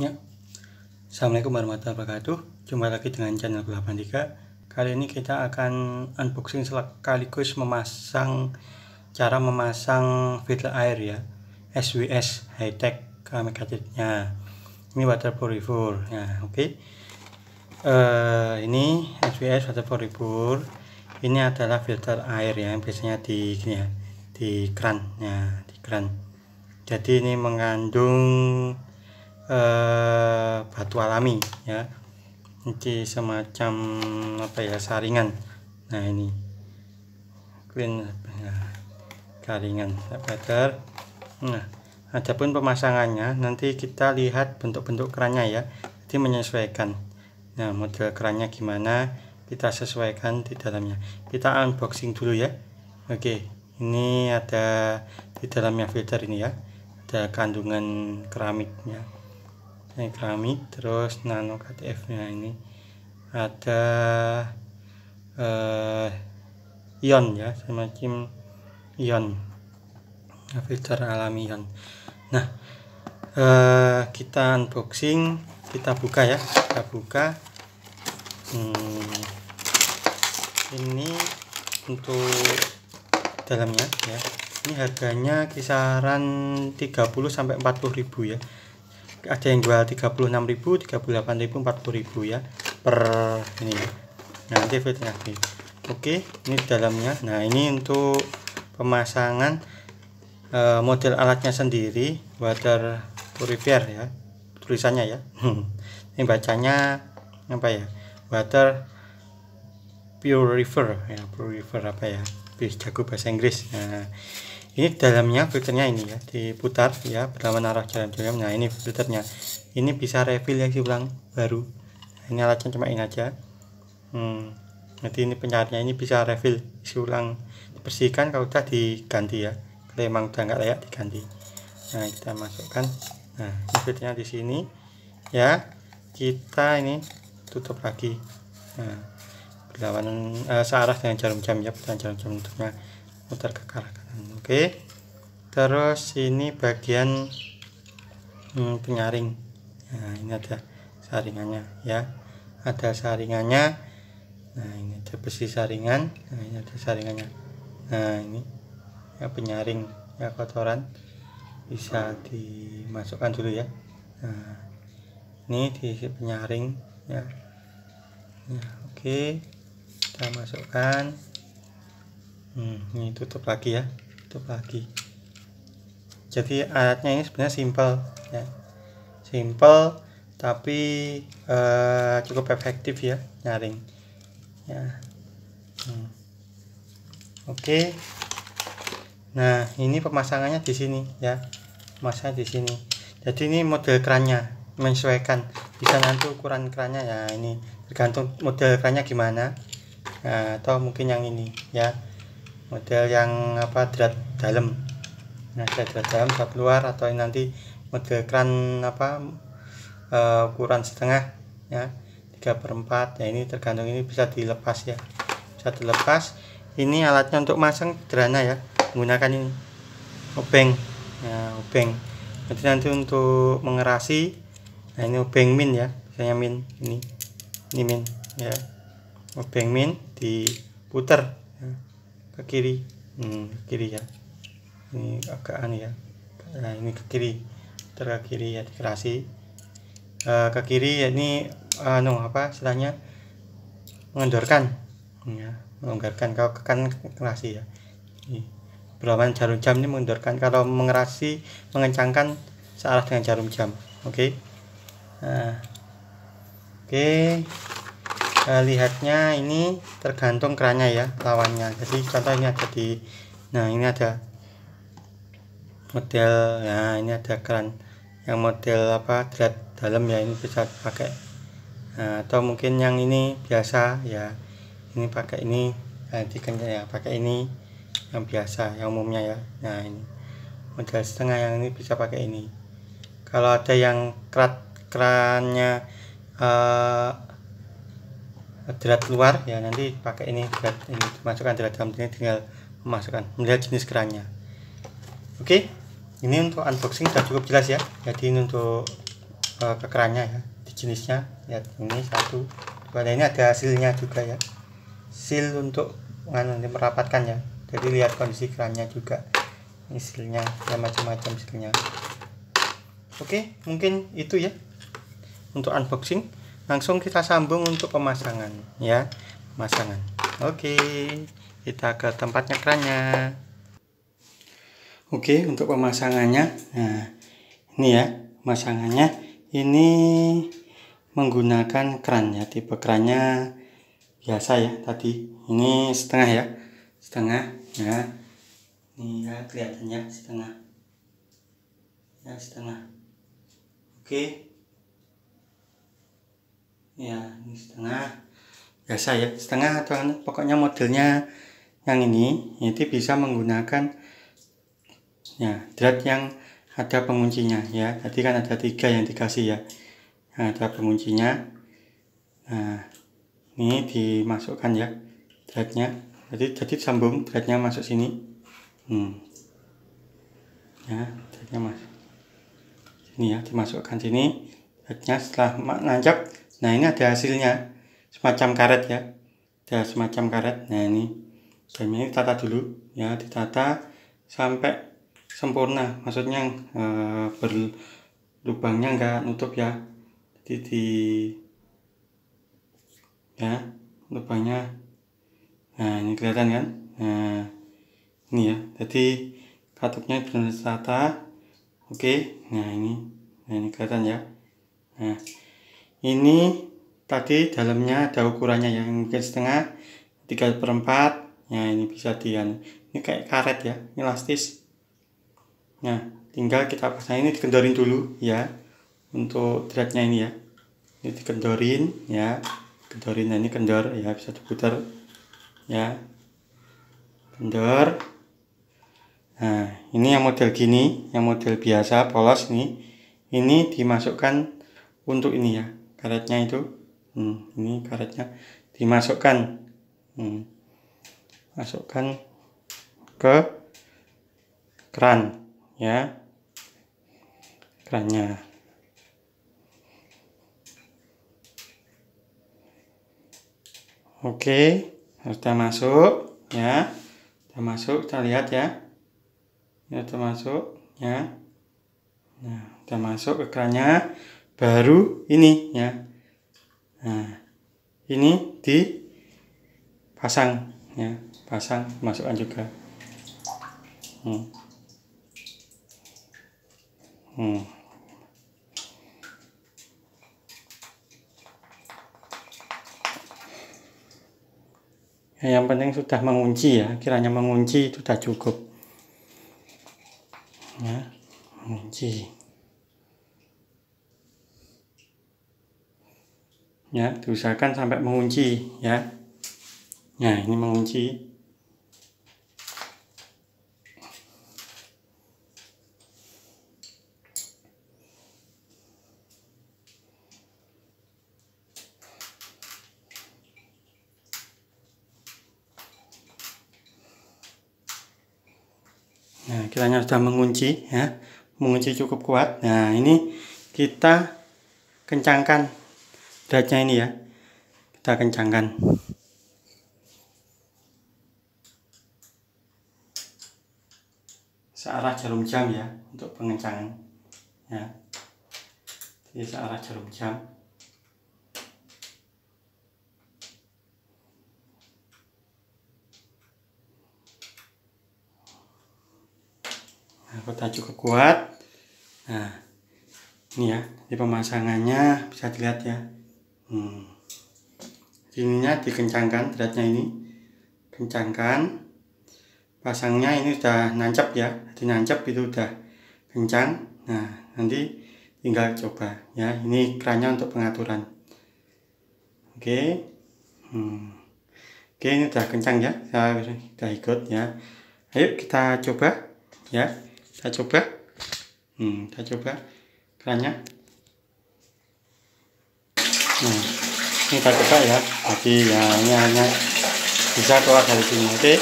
Ya. Assalamualaikum warahmatullahi wabarakatuh. Jumpa lagi dengan channel 83. Kali ini kita akan unboxing sekaligus memasang cara memasang filter air ya. SWS High Tech Kamekatitnya. Ini water purifier ya, oke. Okay. Uh, ini SWS water purifier. Ini adalah filter air ya, biasanya di gini ya, di kran ya, di kran. Jadi ini mengandung eh, batu alami ya. Ini semacam apa ya saringan. Nah ini. Clean ya, saringan better nah adapun pemasangannya nanti kita lihat bentuk-bentuk kerannya ya. Jadi menyesuaikan. Nah model kerannya gimana kita sesuaikan di dalamnya. Kita unboxing dulu ya. Oke ini ada di dalamnya filter ini ya. Ada kandungan keramiknya ini keramik terus nano KTF nya ini. Ada uh, ion ya semacam ion. Filter alami ion. Nah uh, kita unboxing kita buka ya kita buka. Hmm, ini untuk dalamnya ya. Ini harganya kisaran 30 sampai 40 ribu ya ada yang jual 36.000 38.000 40.000 ya per ini. Nah, nanti lagi. Oke ini dalamnya. Nah ini untuk pemasangan e, model alatnya sendiri water purifier ya tulisannya ya. Ini bacanya apa ya? Water purifier ya purifier apa ya? Bisa jago bahasa Inggris. Nah ini dalamnya filternya ini ya diputar ya berlawan arah jalan-jalan nah ini filternya. Ini bisa refill yang ulang baru. Nah, ini alatnya cuma ini aja. Hmm, nanti ini penyarnya ini bisa refill isi ulang. Dibersihkan kalau udah diganti ya. Kalau emang udah nggak layak diganti. Nah kita masukkan. Nah ini filternya di sini. Ya kita ini tutup lagi. Nah berlawanan uh, searah dengan jarum jam ya bukan jarum jam untuknya muter ke arah oke. Terus ini bagian hmm, penyaring. Nah ini ada saringannya ya. Ada saringannya. Nah ini ada besi saringan. Nah ini ada saringannya. Nah ini ya penyaring ya kotoran. Bisa dimasukkan dulu ya. Nah ini diisi penyaring ya, ya oke. Kita masukkan hmm, ini tutup lagi ya tutup lagi. Jadi alatnya ini sebenarnya simple ya. Simple tapi uh, cukup efektif ya nyaring. Ya. Hmm. oke. Okay. nah ini pemasangannya di sini ya. Masa di sini. Jadi ini model kerannya menyesuaikan. Bisa nanti ukuran kerannya ya ini tergantung model kerannya gimana. Nah, atau mungkin yang ini ya model yang apa drat dalam. Nah ada drat dalam bisa keluar atau nanti model kran apa uh, ukuran setengah ya 3 per 4 ya ini tergantung ini bisa dilepas ya. Bisa dilepas. Ini alatnya untuk masang sederhana ya menggunakan ini obeng. Ya obeng. Nanti nanti untuk mengerasi nah ini obeng min ya misalnya min ini ini min ya. Obeng min diputer ke kiri. Hmm, kiri ya ini agak aneh ya. Nah ini ke kiri. Ter ke kiri ya dikerasi. Uh, ke kiri ya ini uh, no apa istilahnya? Mengendorkan. Ya melonggarkan kalau kan kerasi ya. Ini. Berlawan jarum jam ini mengendorkan. Kalau mengerasi mengencangkan searah dengan jarum jam. Oke? Okay? nah. Oke. okay uh, lihatnya ini tergantung kerannya ya lawannya. Jadi contoh ini ada di nah ini ada model ya ini ada keran yang model apa drat dalam ya ini bisa pakai nah, atau mungkin yang ini biasa ya ini pakai ini nanti kan ya pakai ini yang biasa yang umumnya ya. Nah ini model setengah yang ini bisa pakai ini. Kalau ada yang kerat kerannya uh, drat luar ya nanti pakai ini drat ini masukkan drat dalam ini tinggal memasukkan melihat jenis kerannya. Oke ini untuk unboxing sudah cukup jelas ya. Jadi ini untuk uh, ya di jenisnya. Lihat ini satu dua ini ada hasilnya juga ya. Seal untuk merapatkan ya. Jadi lihat kondisi kerannya juga. Ini sealnya ya macam-macam sealnya. Oke mungkin itu ya untuk unboxing langsung kita sambung untuk pemasangan ya. Pemasangan. Oke kita ke tempatnya kerannya oke untuk pemasangannya. Nah ini ya pemasangannya. Ini menggunakan keran ya tipe kerannya biasa ya tadi. Ini setengah ya setengah. Ya ini ya kelihatannya setengah. Ya setengah. Oke ya ini setengah. Biasa ya setengah atau pokoknya modelnya yang ini itu bisa menggunakan ya drat yang ada penguncinya ya. Tadi kan ada tiga yang dikasih ya. Nah, ada penguncinya. Nah ini dimasukkan ya threadnya jadi jadi sambung threadnya masuk sini. Hmm. ya threadnya masuk. Sini ya dimasukkan sini. Threadnya setelah nancap nah ini ada hasilnya. Semacam karet ya. Ada semacam karet. Nah ini. Dan ini tata dulu ya ditata sampai sempurna. Maksudnya e, berlubangnya enggak nutup ya. Jadi di ya lubangnya. Nah ini kelihatan kan? Nah ini ya. Jadi katupnya benar rata oke. Nah ini. Nah ini kelihatan ya. Nah ini tadi dalamnya ada ukurannya yang mungkin setengah tiga perempat ya ini bisa di ini kayak karet ya elastis Nah, tinggal kita pasang ini dikendorin dulu ya untuk dratnya ini ya. Ini dikendorin ya. Kendorin nah ini kendor ya bisa diputar ya. Kendor. Nah, ini yang model gini, yang model biasa polos nih. Ini dimasukkan untuk ini ya. Karetnya itu. Hmm, ini karetnya. Dimasukkan. Hmm. Masukkan ke keran ya. Kerannya. Oke sudah masuk ya. Sudah masuk kita lihat ya. Ini sudah masuk ya. Nah sudah masuk ke kerannya baru ini ya nah ini dipasang ya pasang masukkan juga hmm. Hmm. Ya, yang penting sudah mengunci ya, kiranya mengunci sudah cukup. Ya, mengunci. Ya, diusahakan sampai mengunci ya. Nah, ini mengunci. Nah, kiranya sudah mengunci ya. Mengunci cukup kuat. Nah, ini kita kencangkan beratnya ini ya. Kita kencangkan. Searah jarum jam ya untuk pengencangan. Ya. Jadi searah jarum jam. kota cukup kuat nah ini ya di pemasangannya bisa dilihat ya hmm. ininya dikencangkan beratnya ini. Kencangkan. Pasangnya ini sudah nancap ya. Jadi nancap itu udah kencang. Nah nanti tinggal coba ya. Ini kerannya untuk pengaturan. Oke. Hmm. oke ini udah kencang ya. Saya sudah ikut ya. Ayo kita coba ya. Kita coba. Hmm, kita coba kerannya nah ini coba ya. Jadi ya ini hanya bisa keluar dari sini. Oke.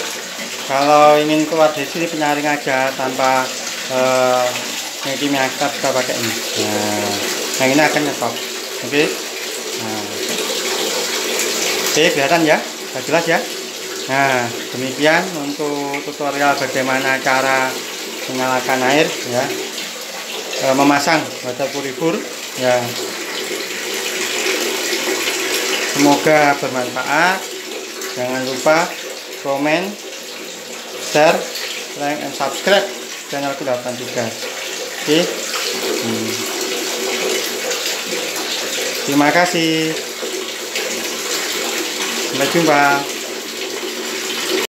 Kalau ingin keluar dari sini penyaring aja tanpa uh, ini kita pakai ini. Nah yang ini akan nyetop oke. Nah. oke kelihatan ya? Sudah jelas ya? Nah demikian untuk tutorial bagaimana cara menyalakan air ya. E, memasang water purifur ya semoga bermanfaat jangan lupa komen share like and subscribe channelku 83 oke okay? hmm. terima kasih sampai jumpa